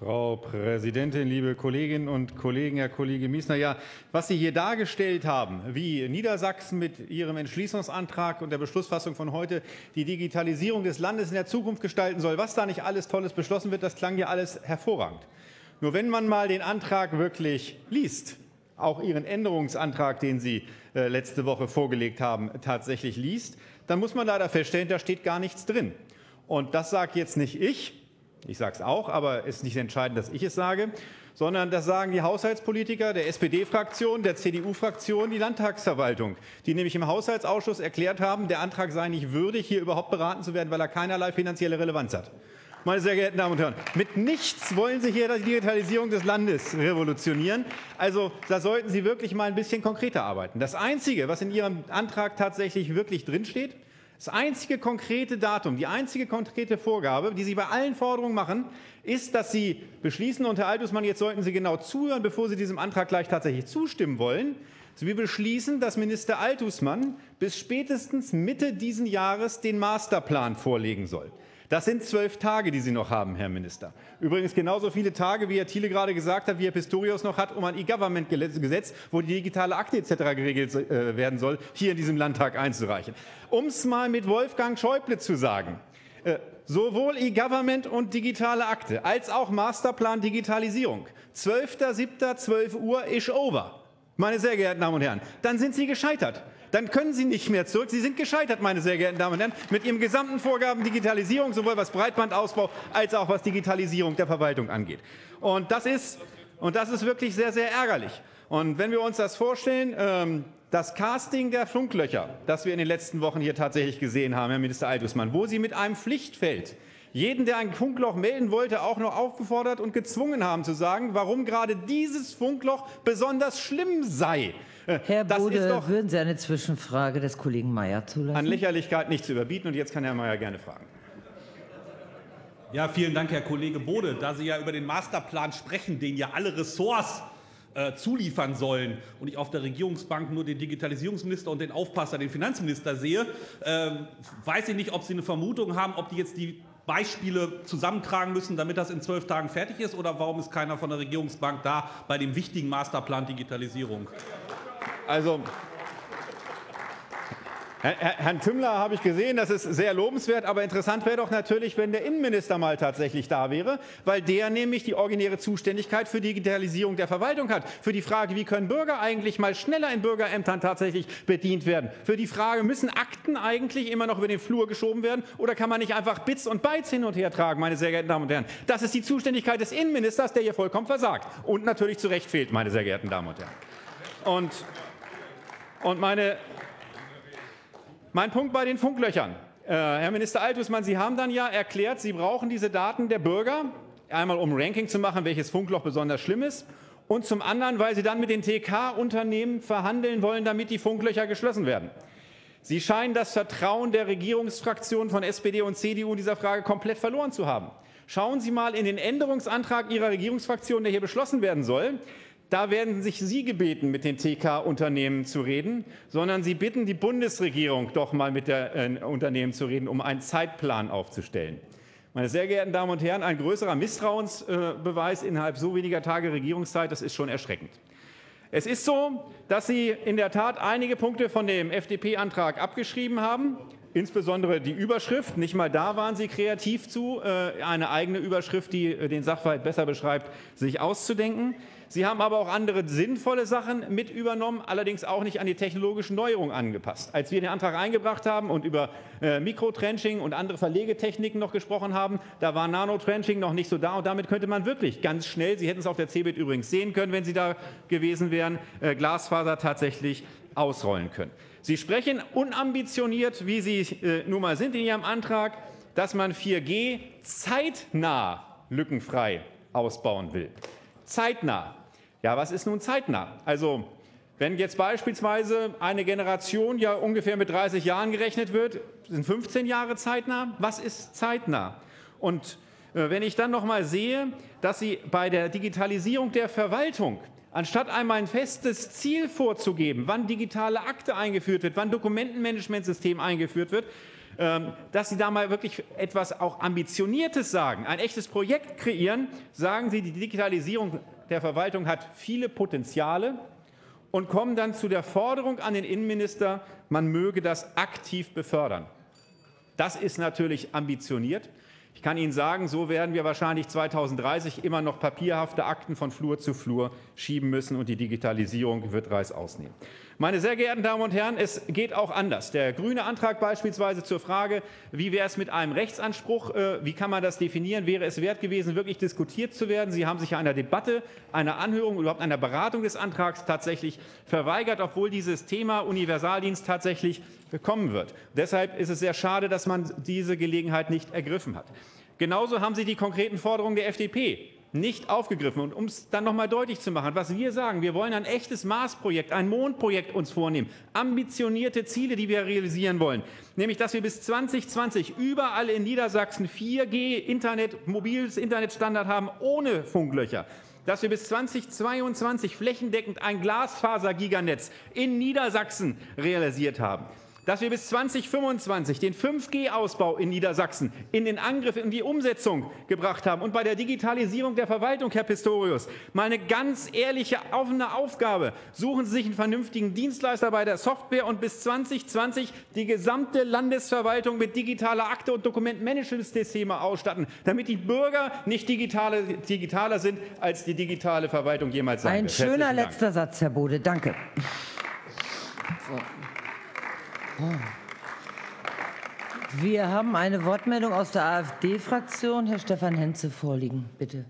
Frau Präsidentin, liebe Kolleginnen und Kollegen, Herr Kollege Miesner, ja, was Sie hier dargestellt haben, wie Niedersachsen mit Ihrem Entschließungsantrag und der Beschlussfassung von heute die Digitalisierung des Landes in der Zukunft gestalten soll, was da nicht alles Tolles beschlossen wird, das klang ja alles hervorragend. Nur wenn man mal den Antrag wirklich liest, auch Ihren Änderungsantrag, den Sie äh, letzte Woche vorgelegt haben, tatsächlich liest, dann muss man leider feststellen, da steht gar nichts drin. Und das sage jetzt nicht ich, ich sage es auch, aber es ist nicht entscheidend, dass ich es sage, sondern das sagen die Haushaltspolitiker der SPD-Fraktion, der CDU-Fraktion, die Landtagsverwaltung, die nämlich im Haushaltsausschuss erklärt haben, der Antrag sei nicht würdig, hier überhaupt beraten zu werden, weil er keinerlei finanzielle Relevanz hat. Meine sehr geehrten Damen und Herren, mit nichts wollen Sie hier die Digitalisierung des Landes revolutionieren. Also da sollten Sie wirklich mal ein bisschen konkreter arbeiten. Das Einzige, was in Ihrem Antrag tatsächlich wirklich drinsteht, das einzige konkrete Datum, die einzige konkrete Vorgabe, die Sie bei allen Forderungen machen, ist, dass Sie beschließen, und Herr Altusmann, jetzt sollten Sie genau zuhören, bevor Sie diesem Antrag gleich tatsächlich zustimmen wollen. Wir beschließen, dass Minister Altusmann bis spätestens Mitte diesen Jahres den Masterplan vorlegen soll. Das sind zwölf Tage, die Sie noch haben, Herr Minister. Übrigens genauso viele Tage, wie Herr Thiele gerade gesagt hat, wie Herr Pistorius noch hat, um ein E-Government-Gesetz, wo die digitale Akte etc. geregelt äh, werden soll, hier in diesem Landtag einzureichen. Um es mal mit Wolfgang Schäuble zu sagen, äh, sowohl E-Government und digitale Akte als auch Masterplan Digitalisierung. 12.07.12 Uhr ist over. Meine sehr geehrten Damen und Herren, dann sind Sie gescheitert dann können Sie nicht mehr zurück. Sie sind gescheitert, meine sehr geehrten Damen und Herren, mit Ihrem gesamten Vorgaben Digitalisierung, sowohl was Breitbandausbau als auch was Digitalisierung der Verwaltung angeht. Und das ist, und das ist wirklich sehr, sehr ärgerlich. Und wenn wir uns das vorstellen, ähm, das Casting der Funklöcher, das wir in den letzten Wochen hier tatsächlich gesehen haben, Herr Minister Altusmann, wo Sie mit einem Pflichtfeld jeden, der ein Funkloch melden wollte, auch noch aufgefordert und gezwungen haben zu sagen, warum gerade dieses Funkloch besonders schlimm sei. Herr das Bode, doch würden Sie eine Zwischenfrage des Kollegen Mayer zulassen? An Lächerlichkeit nicht zu überbieten. Und jetzt kann Herr Mayer gerne fragen. Ja, vielen Dank, Herr Kollege Bode. Da Sie ja über den Masterplan sprechen, den ja alle Ressorts äh, zuliefern sollen und ich auf der Regierungsbank nur den Digitalisierungsminister und den Aufpasser, den Finanzminister sehe, äh, weiß ich nicht, ob Sie eine Vermutung haben, ob die jetzt die Beispiele zusammentragen müssen, damit das in zwölf Tagen fertig ist? Oder warum ist keiner von der Regierungsbank da bei dem wichtigen Masterplan Digitalisierung? Also Herrn Tümmler habe ich gesehen, das ist sehr lobenswert, aber interessant wäre doch natürlich, wenn der Innenminister mal tatsächlich da wäre, weil der nämlich die originäre Zuständigkeit für Digitalisierung der Verwaltung hat. Für die Frage, wie können Bürger eigentlich mal schneller in Bürgerämtern tatsächlich bedient werden? Für die Frage, müssen Akten eigentlich immer noch über den Flur geschoben werden oder kann man nicht einfach Bits und Bytes hin und her tragen, meine sehr geehrten Damen und Herren? Das ist die Zuständigkeit des Innenministers, der hier vollkommen versagt und natürlich zu Recht fehlt, meine sehr geehrten Damen und Herren. Und und meine, mein Punkt bei den Funklöchern. Äh, Herr Minister Altusmann, Sie haben dann ja erklärt, Sie brauchen diese Daten der Bürger, einmal um Ranking zu machen, welches Funkloch besonders schlimm ist, und zum anderen, weil Sie dann mit den TK-Unternehmen verhandeln wollen, damit die Funklöcher geschlossen werden. Sie scheinen das Vertrauen der Regierungsfraktionen von SPD und CDU in dieser Frage komplett verloren zu haben. Schauen Sie mal in den Änderungsantrag Ihrer Regierungsfraktion, der hier beschlossen werden soll. Da werden sich Sie gebeten, mit den TK-Unternehmen zu reden, sondern Sie bitten die Bundesregierung doch mal mit den äh, Unternehmen zu reden, um einen Zeitplan aufzustellen. Meine sehr geehrten Damen und Herren, ein größerer Misstrauensbeweis innerhalb so weniger Tage Regierungszeit, das ist schon erschreckend. Es ist so, dass Sie in der Tat einige Punkte von dem FDP-Antrag abgeschrieben haben, insbesondere die Überschrift. Nicht mal da waren Sie kreativ zu, äh, eine eigene Überschrift, die äh, den Sachverhalt besser beschreibt, sich auszudenken. Sie haben aber auch andere sinnvolle Sachen mit übernommen, allerdings auch nicht an die technologischen Neuerungen angepasst. Als wir den Antrag eingebracht haben und über äh, Mikrotrenching und andere Verlegetechniken noch gesprochen haben, da war Nanotrenching noch nicht so da und damit könnte man wirklich ganz schnell, Sie hätten es auf der CeBIT übrigens sehen können, wenn Sie da gewesen wären, äh, Glasfaser tatsächlich ausrollen können. Sie sprechen unambitioniert, wie Sie äh, nun mal sind in Ihrem Antrag, dass man 4G zeitnah lückenfrei ausbauen will. Zeitnah. Ja, was ist nun zeitnah? Also, wenn jetzt beispielsweise eine Generation ja ungefähr mit 30 Jahren gerechnet wird, sind 15 Jahre zeitnah. Was ist zeitnah? Und äh, wenn ich dann noch mal sehe, dass Sie bei der Digitalisierung der Verwaltung anstatt einmal ein festes Ziel vorzugeben, wann digitale Akte eingeführt wird, wann Dokumentenmanagementsystem eingeführt wird, ähm, dass Sie da mal wirklich etwas auch Ambitioniertes sagen, ein echtes Projekt kreieren. Sagen Sie, die Digitalisierung der Verwaltung hat viele Potenziale und kommen dann zu der Forderung an den Innenminister, man möge das aktiv befördern. Das ist natürlich ambitioniert. Ich kann Ihnen sagen, so werden wir wahrscheinlich 2030 immer noch papierhafte Akten von Flur zu Flur schieben müssen und die Digitalisierung wird Reis ausnehmen. Meine sehr geehrten Damen und Herren, es geht auch anders. Der grüne Antrag beispielsweise zur Frage, wie wäre es mit einem Rechtsanspruch, äh, wie kann man das definieren, wäre es wert gewesen, wirklich diskutiert zu werden. Sie haben sich einer Debatte, einer Anhörung, überhaupt einer Beratung des Antrags tatsächlich verweigert, obwohl dieses Thema Universaldienst tatsächlich kommen wird. Deshalb ist es sehr schade, dass man diese Gelegenheit nicht ergriffen hat. Genauso haben Sie die konkreten Forderungen der FDP nicht aufgegriffen. Und um es dann noch mal deutlich zu machen, was wir sagen, wir wollen ein echtes Marsprojekt, ein Mondprojekt uns vornehmen, ambitionierte Ziele, die wir realisieren wollen, nämlich dass wir bis 2020 überall in Niedersachsen 4G Internet, mobiles Internetstandard haben ohne Funklöcher. Dass wir bis 2022 flächendeckend ein Glasfaser-Giganetz in Niedersachsen realisiert haben dass wir bis 2025 den 5G-Ausbau in Niedersachsen in den Angriff, in die Umsetzung gebracht haben. Und bei der Digitalisierung der Verwaltung, Herr Pistorius, mal eine ganz ehrliche, offene Aufgabe. Suchen Sie sich einen vernünftigen Dienstleister bei der Software und bis 2020 die gesamte Landesverwaltung mit digitaler Akte- und Dokumentmanagementsysteme ausstatten, damit die Bürger nicht digitale, digitaler sind, als die digitale Verwaltung jemals sein Ein wird. schöner letzter Satz, Herr Bode. Danke. So. Wir haben eine Wortmeldung aus der AfD-Fraktion. Herr Stefan Henze vorliegen, bitte.